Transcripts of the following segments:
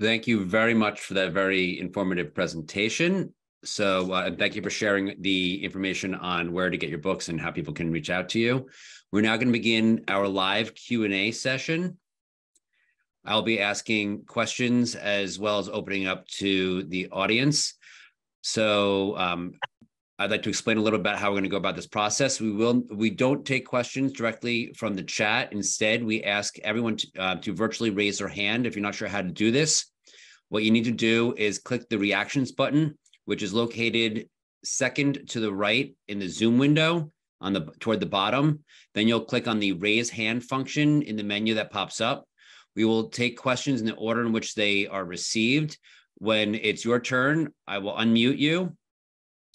Thank you very much for that very informative presentation. So uh, thank you for sharing the information on where to get your books and how people can reach out to you. We're now going to begin our live Q&A session. I'll be asking questions as well as opening up to the audience. So um, I'd like to explain a little about how we're going to go about this process. We will we don't take questions directly from the chat. Instead, we ask everyone to, uh, to virtually raise their hand if you're not sure how to do this. What you need to do is click the reactions button, which is located second to the right in the Zoom window on the toward the bottom. Then you'll click on the raise hand function in the menu that pops up. We will take questions in the order in which they are received. When it's your turn, I will unmute you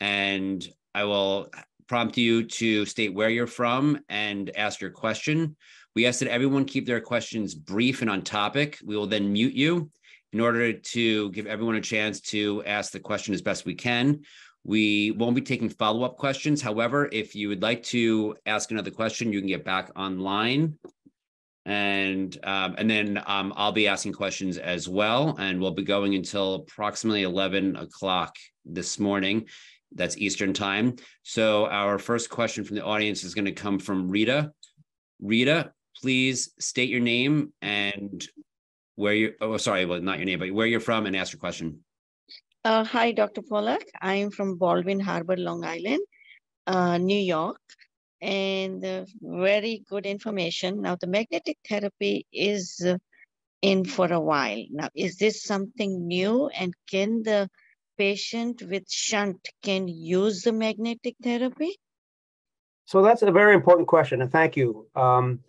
and I will prompt you to state where you're from and ask your question. We ask that everyone keep their questions brief and on topic. We will then mute you in order to give everyone a chance to ask the question as best we can. We won't be taking follow up questions. However, if you would like to ask another question, you can get back online. And um, and then um, I'll be asking questions as well, and we'll be going until approximately eleven o'clock this morning. That's Eastern time. So our first question from the audience is going to come from Rita. Rita, please state your name and where you. Oh, sorry, well, not your name, but where you're from, and ask your question. Uh, hi, Dr. Pawluk. I'm from Baldwin Harbor, Long Island, uh, New York, and uh, very good information. Now, the magnetic therapy is in for a while. Now, is this something new, and can the patient with shunt can use the magnetic therapy? So that's a very important question, and thank you. Um,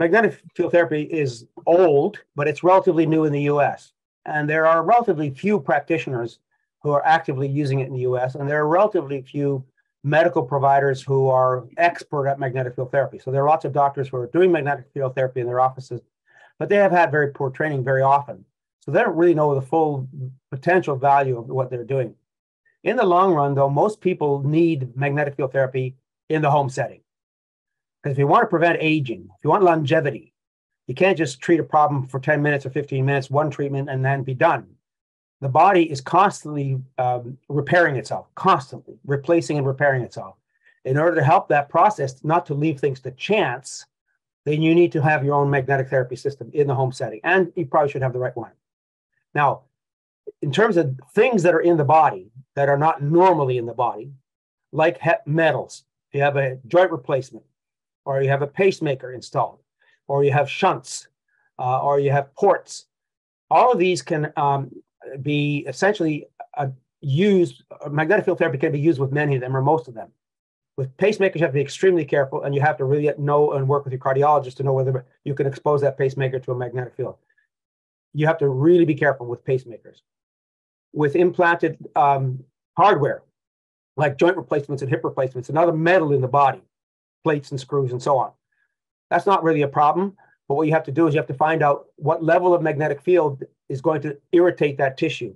magnetic field therapy is old, but it's relatively new in the U.S. And there are relatively few practitioners who are actively using it in the US, and there are relatively few medical providers who are expert at magnetic field therapy. So there are lots of doctors who are doing magnetic field therapy in their offices, but they have had very poor training very often. So they don't really know the full potential value of what they're doing. In the long run, though, most people need magnetic field therapy in the home setting. Because if you want to prevent aging, if you want longevity, you can't just treat a problem for 10 minutes or 15 minutes, one treatment, and then be done the body is constantly um, repairing itself, constantly replacing and repairing itself. In order to help that process, not to leave things to chance, then you need to have your own magnetic therapy system in the home setting, and you probably should have the right one. Now, in terms of things that are in the body that are not normally in the body, like metals, you have a joint replacement, or you have a pacemaker installed, or you have shunts, uh, or you have ports, all of these can um, be essentially uh, used, uh, magnetic field therapy can be used with many of them or most of them. With pacemakers, you have to be extremely careful and you have to really know and work with your cardiologist to know whether you can expose that pacemaker to a magnetic field. You have to really be careful with pacemakers. With implanted um, hardware, like joint replacements and hip replacements, another metal in the body, plates and screws and so on. That's not really a problem. But what you have to do is you have to find out what level of magnetic field is going to irritate that tissue.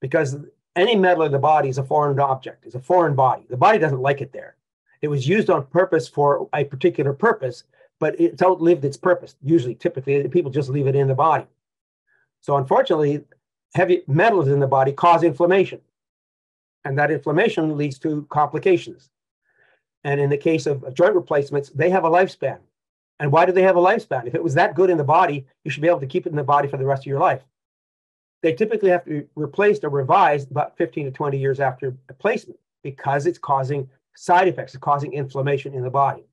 Because any metal in the body is a foreign object, is a foreign body. The body doesn't like it there. It was used on purpose for a particular purpose, but it's outlived its purpose. Usually, typically, people just leave it in the body. So, unfortunately, heavy metals in the body cause inflammation. And that inflammation leads to complications. And in the case of joint replacements, they have a lifespan. And why do they have a lifespan? If it was that good in the body, you should be able to keep it in the body for the rest of your life. They typically have to be replaced or revised about 15 to 20 years after placement because it's causing side effects, it's causing inflammation in the body.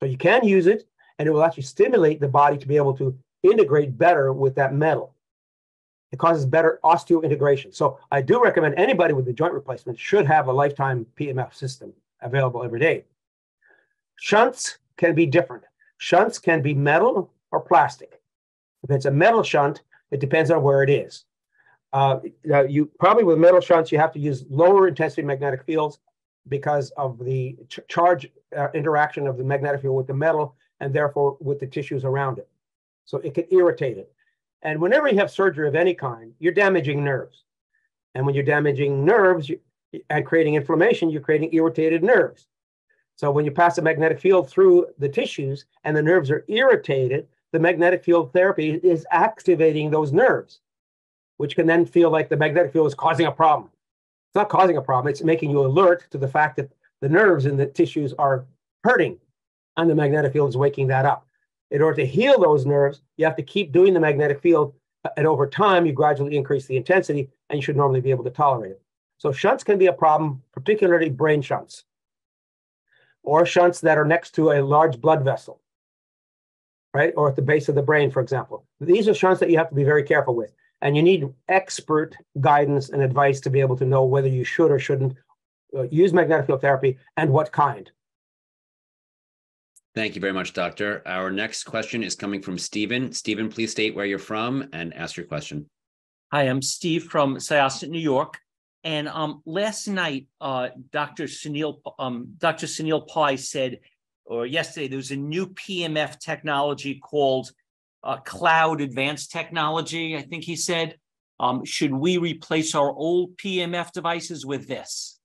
So you can use it and it will actually stimulate the body to be able to integrate better with that metal. It causes better osteointegration. So I do recommend anybody with a joint replacement should have a lifetime PMF system available every day. Shunts can be different. Shunts can be metal or plastic. If it's a metal shunt, it depends on where it is. Uh, you probably with metal shunts, you have to use lower intensity magnetic fields because of the ch charge uh, interaction of the magnetic field with the metal and therefore with the tissues around it. So it can irritate it. And whenever you have surgery of any kind, you're damaging nerves. And when you're damaging nerves you, and creating inflammation, you're creating irritated nerves. So when you pass a magnetic field through the tissues and the nerves are irritated, the magnetic field therapy is activating those nerves. which can then feel like the magnetic field is causing a problem. It's not causing a problem, it's making you alert to the fact that the nerves in the tissues are hurting, and the magnetic field is waking that up. In order to heal those nerves, you have to keep doing the magnetic field, and over time, you gradually increase the intensity, and you should normally be able to tolerate it. So, shunts can be a problem, particularly brain shunts, or shunts that are next to a large blood vessel, right? Or at the base of the brain, for example. These are shunts that you have to be very careful with. And you need expert guidance and advice to be able to know whether you should or shouldn't uh, use magnetic field therapy and what kind. Thank you very much, Doctor. Our next question is coming from Stephen. Stephen, please state where you're from and ask your question. Hi, I'm Steve from Syosset, New York. And um, last night, uh, Dr. Sunil, um, Dr. Sunil Pai said, or yesterday, there was a new PMF technology called uh, cloud advanced technology. I think he said, um, should we replace our old PMF devices with this?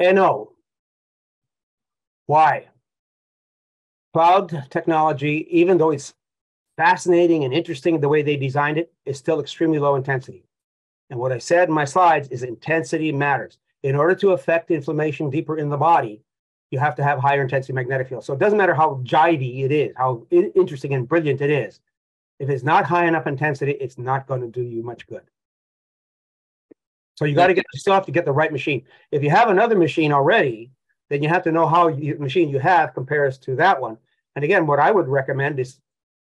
No. Why? Cloud technology, even though it's fascinating and interesting the way they designed it, is still extremely low intensity. And what I said in my slides is intensity matters. In order to affect inflammation deeper in the body, you have to have higher intensity magnetic field. So it doesn't matter how jivey it is, how interesting and brilliant it is. If it's not high enough intensity, it's not going to do you much good. So you got to get you still have to get the right machine. If you have another machine already, then you have to know how the machine you have compares to that one. And again, what I would recommend is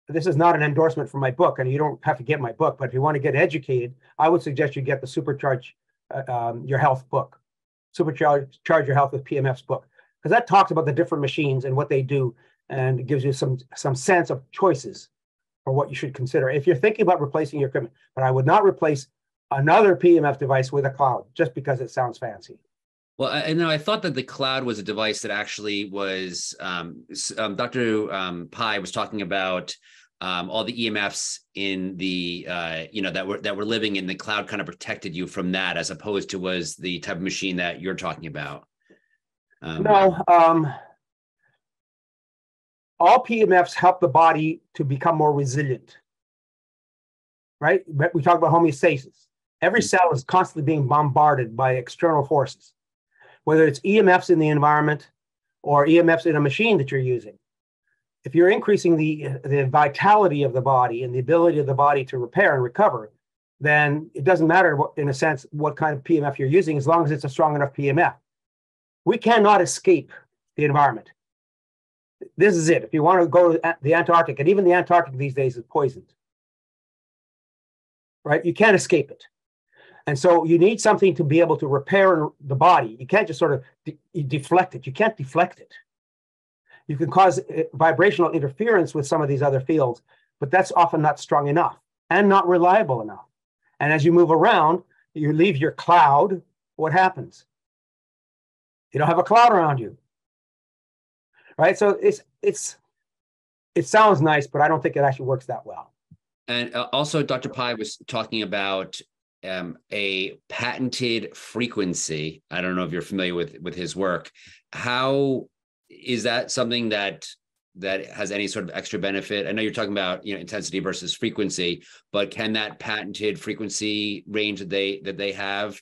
this is not an endorsement for my book, and you don't have to get my book. But if you want to get educated, I would suggest you get the Supercharge uh, um, Your Health book, Supercharge Charge Your Health with PMF's book, because that talks about the different machines and what they do, and it gives you some some sense of choices for what you should consider if you're thinking about replacing your equipment. But I would not replace another PMF device with a cloud just because it sounds fancy. Well, I know I thought that the cloud was a device that actually was. Um, um, Dr. Um, Pai was talking about um, all the EMFs in the uh, you know that were that were living in the cloud kind of protected you from that, as opposed to was the type of machine that you're talking about. Um, no, um, all PMFs help the body to become more resilient. Right? We talk about homeostasis. Every mm-hmm. cell is constantly being bombarded by external forces whether it's EMFs in the environment or EMFs in a machine that you're using. If you're increasing the, the vitality of the body and the ability of the body to repair and recover, then it doesn't matter, what, in a sense, what kind of PMF you're using, as long as it's a strong enough PMF. We cannot escape the environment. This is it. If you want to go to the Antarctic, and even the Antarctic these days is poisoned, right? You can't escape it. And so you need something to be able to repair the body. You can't just sort of de- deflect it. You can't deflect it. You can cause uh, vibrational interference with some of these other fields, but that's often not strong enough and not reliable enough. And as you move around, you leave your cloud, what happens? You don't have a cloud around you. Right? So it's it's it sounds nice, but I don't think it actually works that well. And uh, also, Dr. Pai was talking about um, a patented frequency. I don't know if you're familiar with with his work. How is that something that that has any sort of extra benefit? I know you're talking about you know intensity versus frequency, but can that patented frequency range that they that they have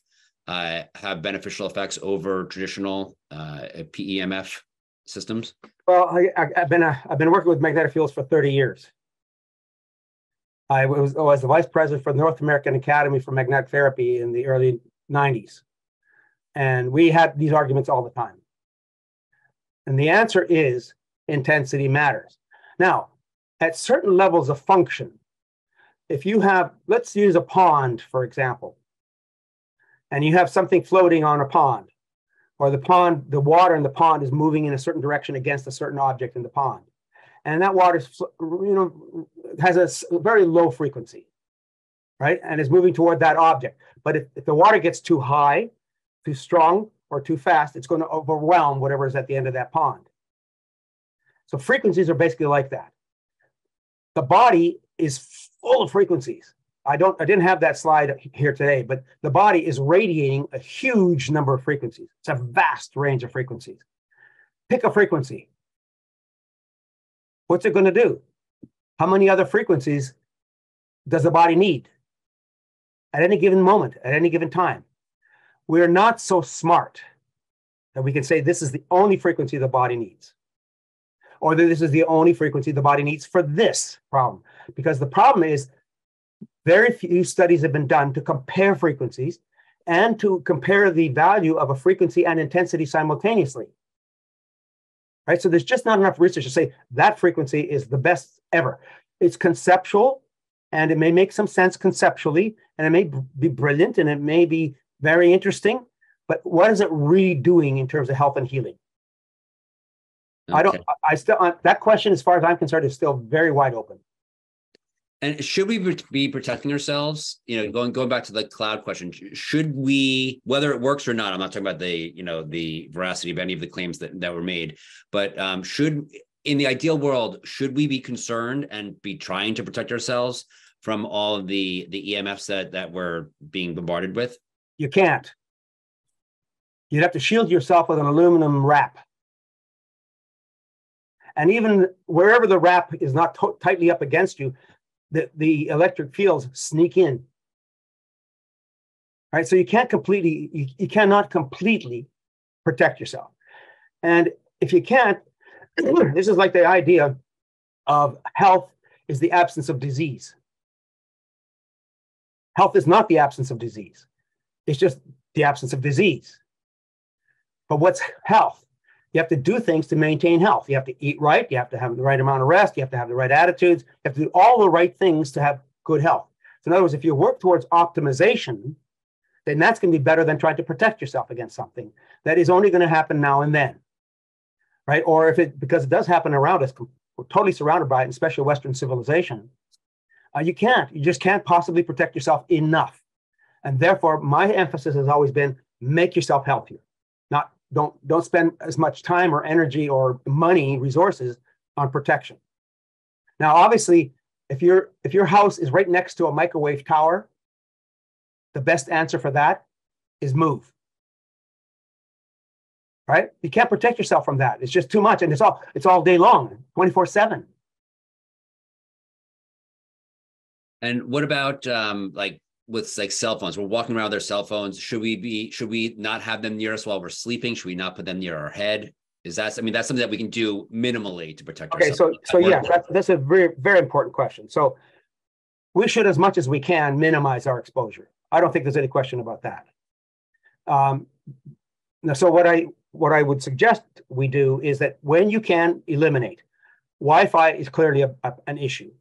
uh, have beneficial effects over traditional uh, PEMF systems? Well, I, have been a, I've been working with magnetic fields for 30 years. I was, I was the vice president for the North American Academy for Magnetic Therapy in the early 90s. And we had these arguments all the time. And the answer is intensity matters. Now, at certain levels of function, if you have, let's use a pond, for example, and you have something floating on a pond, or the pond, the water in the pond is moving in a certain direction against a certain object in the pond and that water is, you know has a very low frequency right? And is moving toward that object. But if, if the water gets too high too strong or too fast it's going to overwhelm whatever is at the end of that pond. So frequencies are basically like that. The body is full of frequencies. I don't i didn't have that slide here today but the body is radiating a huge number of frequencies. It's a vast range of frequencies. Pick a frequency. What's it going to do? How many other frequencies does the body need? at any given moment, at any given time. We're not so smart that we can say this is the only frequency the body needs, or that this is the only frequency the body needs for this problem. Because the problem is, very few studies have been done to compare frequencies and to compare the value of a frequency and intensity simultaneously. Right? So there's just not enough research to say that frequency is the best ever. It's conceptual and it may make some sense conceptually and it may be brilliant and it may be very interesting, but what is it really doing in terms of health and healing? Okay. I don't, I still, that question, as far as I'm concerned, is still very wide open. And should we be protecting ourselves? You know, going going back to the cloud question, should we, whether it works or not? I'm not talking about the you know the veracity of any of the claims that that were made, but um, should in the ideal world, should we be concerned and be trying to protect ourselves from all of the the EMFs that that we're being bombarded with? You can't. You'd have to shield yourself with an aluminum wrap. And even wherever the wrap is not tightly up against you, the, the electric fields sneak in. Right, so you can't completely, you, you cannot completely protect yourself. And if you can't, this is like the idea of health is the absence of disease. Health is not the absence of disease, it's just the absence of disease. But what's health? You have to do things to maintain health. You have to eat right. You have to have the right amount of rest. You have to have the right attitudes. You have to do all the right things to have good health. So, in other words, if you work towards optimization, then that's going to be better than trying to protect yourself against something that is only going to happen now and then, right? Or if it, because it does happen around us, we're totally surrounded by it, especially Western civilization. Uh, you can't, you just can't possibly protect yourself enough. And therefore, my emphasis has always been make yourself healthier, don't don't spend as much time or energy or money resources on protection. Now obviously if your if your house is right next to a microwave tower the best answer for that is move. Right? You can't protect yourself from that. It's just too much and it's all it's all day long 24 7 and what about um like with like cell phones. We're walking around with their cell phones. Should we be should we not have them near us while we're sleeping? Should we not put them near our head? Is that i mean that's something that we can do minimally to protect okay so so yeah that's, that's a very very important question. So we should as much as we can minimize our exposure. I don't think there's any question about that. Um, so what i what i would suggest we do is that when you can eliminate wi-fi is clearly a, a, an issue.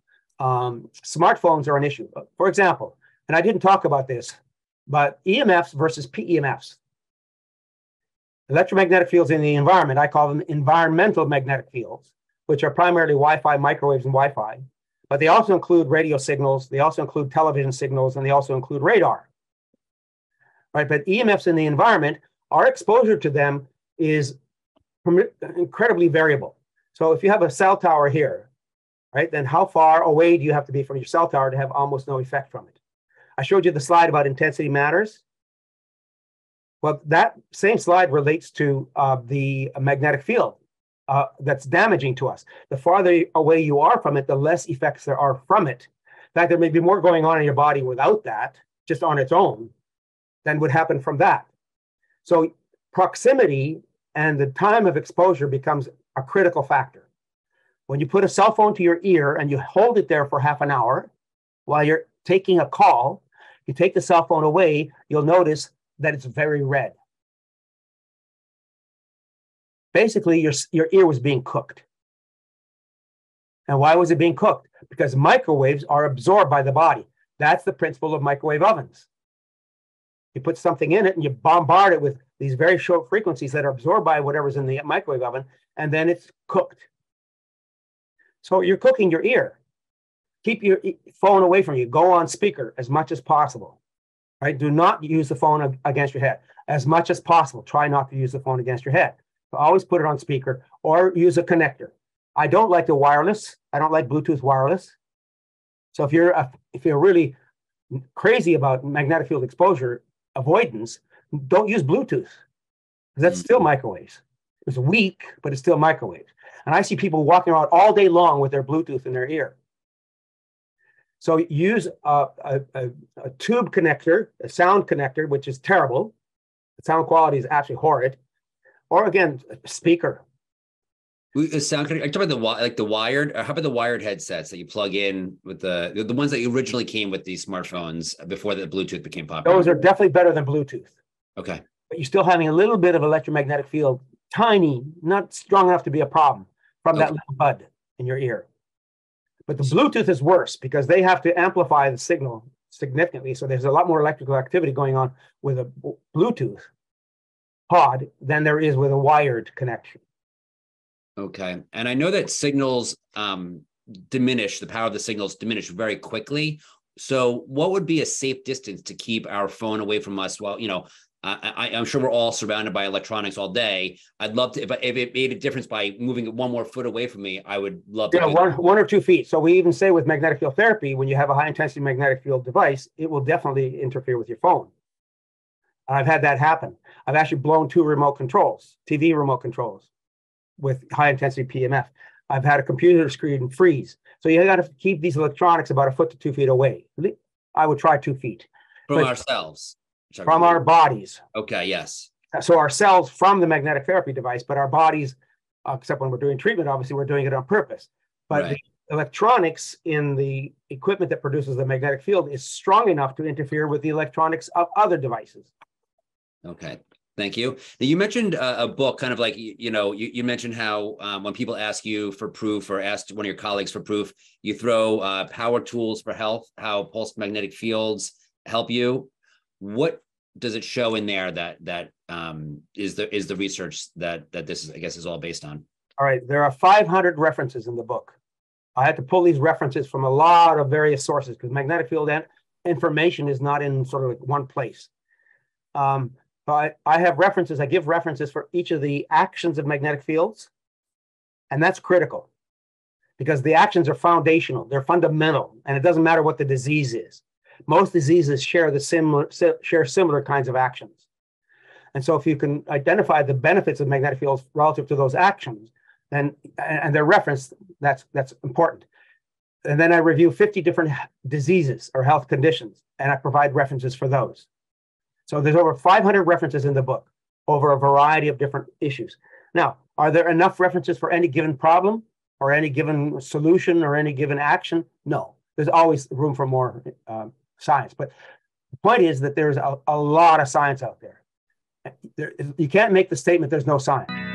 Um, smartphones are an issue. For example and I didn't talk about this, but EMFs versus PEMFs. Electromagnetic fields in the environment, I call them environmental magnetic fields, which are primarily Wi-Fi, microwaves, and Wi-Fi. But they also include radio signals, they also include television signals, and they also include radar. Right, but EMFs in the environment, our exposure to them is incredibly variable. So if you have a cell tower here, right, then how far away do you have to be from your cell tower to have almost no effect from it? I showed you the slide about intensity matters. Well, that same slide relates to uh, the magnetic field uh, that's damaging to us. The farther away you are from it, the less effects there are from it. In fact, there may be more going on in your body without that, just on its own, than would happen from that. So proximity and the time of exposure becomes a critical factor. When you put a cell phone to your ear and you hold it there for half an hour while you're taking a call, you take the cell phone away, you'll notice that it's very red. Basically, your, your ear was being cooked. And why was it being cooked? Because microwaves are absorbed by the body. That's the principle of microwave ovens. You put something in it and you bombard it with these very short frequencies that are absorbed by whatever's in the microwave oven, and then it's cooked. So you're cooking your ear keep your phone away from you. Go on speaker as much as possible. Right? Do not use the phone against your head as much as possible. Try not to use the phone against your head. So always put it on speaker or use a connector. I don't like the wireless. I don't like Bluetooth wireless. So if you're a, if you're really crazy about magnetic field exposure avoidance, don't use Bluetooth. That's mm. still microwaves. It's weak, but it's still microwaves. And I see people walking around all day long with their Bluetooth in their ear. So use a, a, a, a tube connector, a sound connector, which is terrible. The sound quality is actually horrid. Or again, a speaker. We, sound connector. I talk about the like the wired. How about the wired headsets that you plug in with the the ones that originally came with these smartphones before the Bluetooth became popular? Those are definitely better than Bluetooth. Okay. But you're still having a little bit of electromagnetic field, tiny, not strong enough to be a problem from okay. that little bud in your ear. But the Bluetooth is worse because they have to amplify the signal significantly. So there's a lot more electrical activity going on with a Bluetooth pod than there is with a wired connection. Okay. And I know that signals um, diminish, the power of the signals diminish very quickly. So, what would be a safe distance to keep our phone away from us while, you know, I, am sure we're all surrounded by electronics all day. I'd love to, if, if it made a difference by moving it one more foot away from me, I would love to. Yeah, one, one or two feet. So we even say with magnetic field therapy, when you have a high intensity magnetic field device, it will definitely interfere with your phone. I've had that happen. I've actually blown two remote controls, TV remote controls, with high intensity PMF. I've had a computer screen freeze. So you got to keep these electronics about a foot to two feet away. I would try two feet. From but, ourselves from our bodies. Okay, yes. So our cells from the magnetic therapy device, but our bodies, uh, except when we're doing treatment, obviously we're doing it on purpose. But right. the electronics in the equipment that produces the magnetic field is strong enough to interfere with the electronics of other devices. Okay. Thank you. Now you mentioned uh, a book, kind of like you, know, you, you mentioned how um, when people ask you for proof or ask one of your colleagues for proof, you throw uh, power tools for health, how pulse magnetic fields help you what does it show in there that that um, is the is the research that that this is I guess is all based on? All right, there are 500 references in the book. I had to pull these references from a lot of various sources because magnetic field information is not in sort of like one place. Um, but I have references. I give references for each of the actions of magnetic fields, and that's critical because the actions are foundational. They're fundamental, and it doesn't matter what the disease is most diseases share the similar share similar kinds of actions. And so if you can identify the benefits of magnetic fields relative to those actions, then and their reference, that's that's important. And then I review 50 different diseases or health conditions, and I provide references for those. So there's over 500 references in the book over a variety of different issues. Now, are there enough references for any given problem or any given solution or any given action? No. There's always room for more um, science. But the point is that there's a, a lot of science out there. there. You can't make the statement there's no science.